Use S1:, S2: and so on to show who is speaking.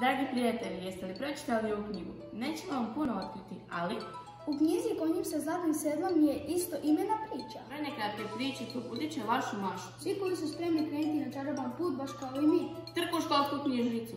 S1: Dragi prijatelji, jeste li pročitali ovu knjigu? Nećemo vam puno otkriti, ali...
S2: U knjizi Konjim sa zlatnim sedlom je isto imena priča.
S1: Prenekratke priče probudit će vašu mašu.
S2: Svi koji su spremni krenuti na čaroban put, baš kao i mi.
S1: Trku školsku knjižnicu.